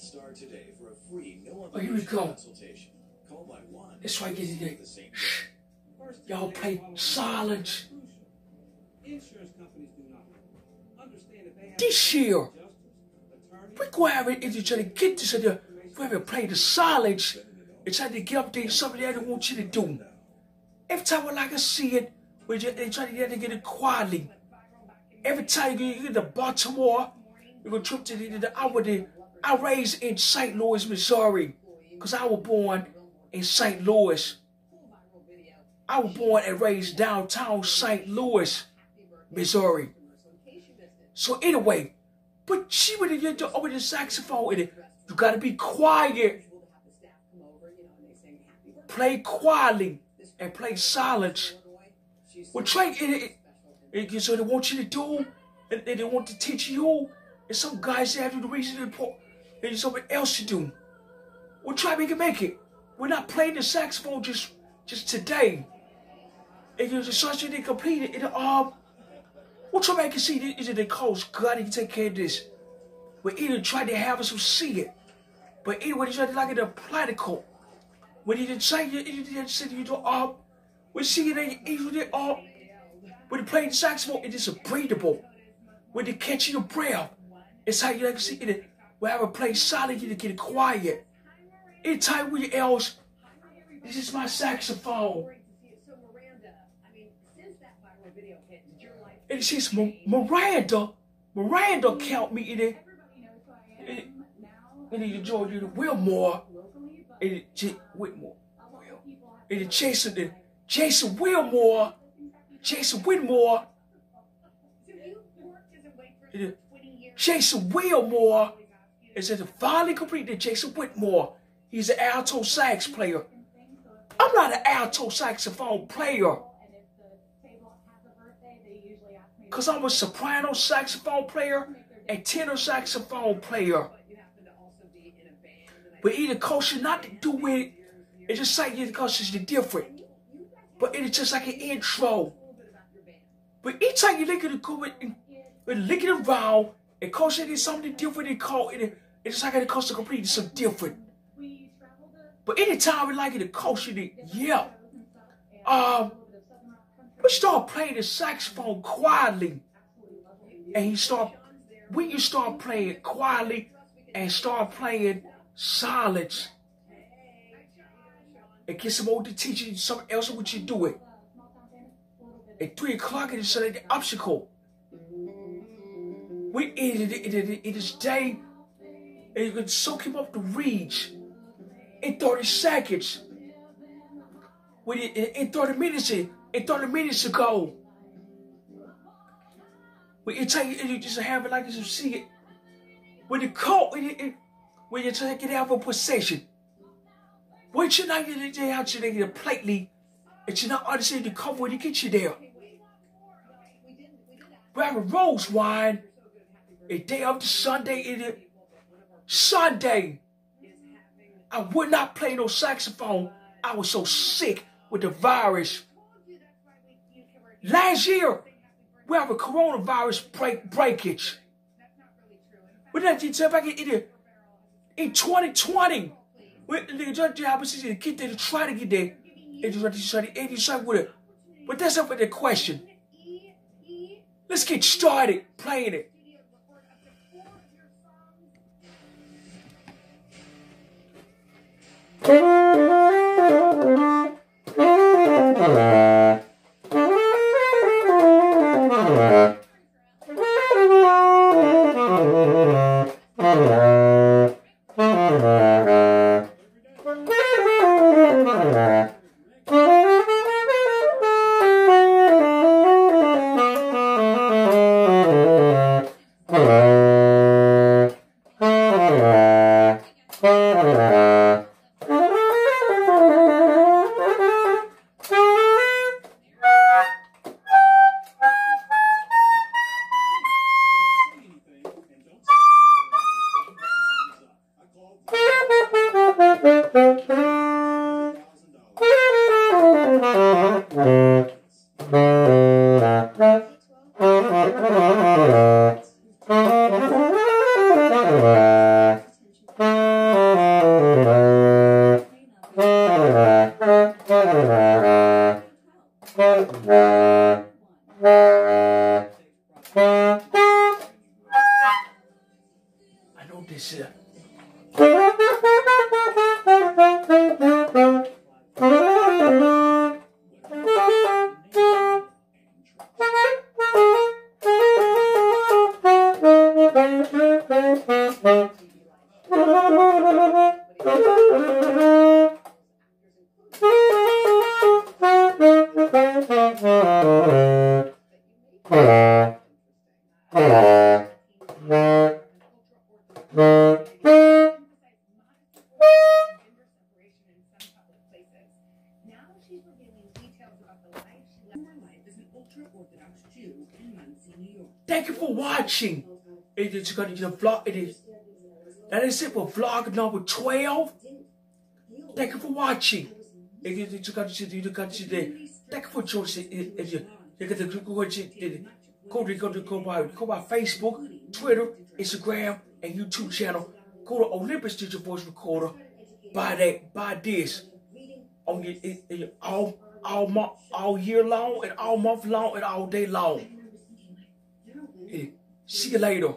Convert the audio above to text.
Star today for a free, no Oh, here we go. consultation. Call by one. That's right, get it in. The same day. First, Y'all they play silence. Insurance companies do not understand that they have This year, justice, attorneys, we go out and try to get this in there. We have to play the silence and try to get up there something they don't want you to do. Every time I like to see it, we just they try to get to get it quietly. Every time you get to Baltimore, you go trip to the, the I was the, I raised in St. Louis, Missouri, because I was born in St. Louis. I was born and raised downtown St. Louis, Missouri. So anyway, but she would have get over oh, the saxophone it. You gotta be quiet. Play quietly and play silence. Well, Trey, it, it, it, so they want you to do, and they, they want to teach you, and some guys they have the reason to report, and something else to do. Well, try make it make it. We're not playing the saxophone just just today. And you're just such a complete it. And, um, we'll try make it see is it the coach God can take care of this. We either try to have us see it, but anyway, try to like it a political. When you didn't say you, you didn't say you don't um, we see it even they um, when you play the saxophone, it is a breathable. When they catch your breath, it's how you like to see it. We have a place solid, to get quiet. Anytime with your else, this is my saxophone. And she's Miranda, Miranda count me in it. And it Georgia Wilmore, and J- Whitmore, and it Jason, and Jason Wilmore, Jason Whitmore, So you worked as a waitress and it for 20 years. Jason Wilmore. Is it finally completed Jason Whitmore. He's an alto sax player. I'm not an alto saxophone player. Because I'm a soprano saxophone player and tenor saxophone player. But either culture not to do it, it's just like it because it's different. But it's just like an intro. But each time you look at the go and, and look at around, and culture is something different and call it, it's like the culture completely something different. we travel But anytime we like it, the culture, it, yeah. Um, we start playing the saxophone quietly. And he start, when you start playing quietly, and start playing silence, and get some older teacher you something else what you do it. At three o'clock it is like the obstacle. We it, it, it, it is day you can soak him up the reeds in 30 seconds. It, in, in 30 minutes in 30 minutes ago. When you take it, you just have it like you see it. When you call, when you, when you take it out of possession. When you not get it out, you get it plately, and you not understand the cover when you get you there. Grab a rose wine, a day after Sunday it. Sunday, I would not play no saxophone. I was so sick with the virus. Last year, we have a coronavirus break breakage. We did not back in, in, in 2020. We the judge happens to get there to try to get there. And you try to try you with it. But that's not for the question. Let's get started playing it. Don't I know this. Uh, Thank you for watching. It is going to the vlog. It is. That is it for vlog number 12. Thank you for watching. It is it's going to the going to the. Thank you for. It is. You get to go to go to go to go by go by Facebook, Twitter, Instagram, and YouTube channel. Go to Olympus Digital Voice Recorder. Buy that. Buy this. On your, it, it, all all month, all year long, and all month long, and all day long. See you later.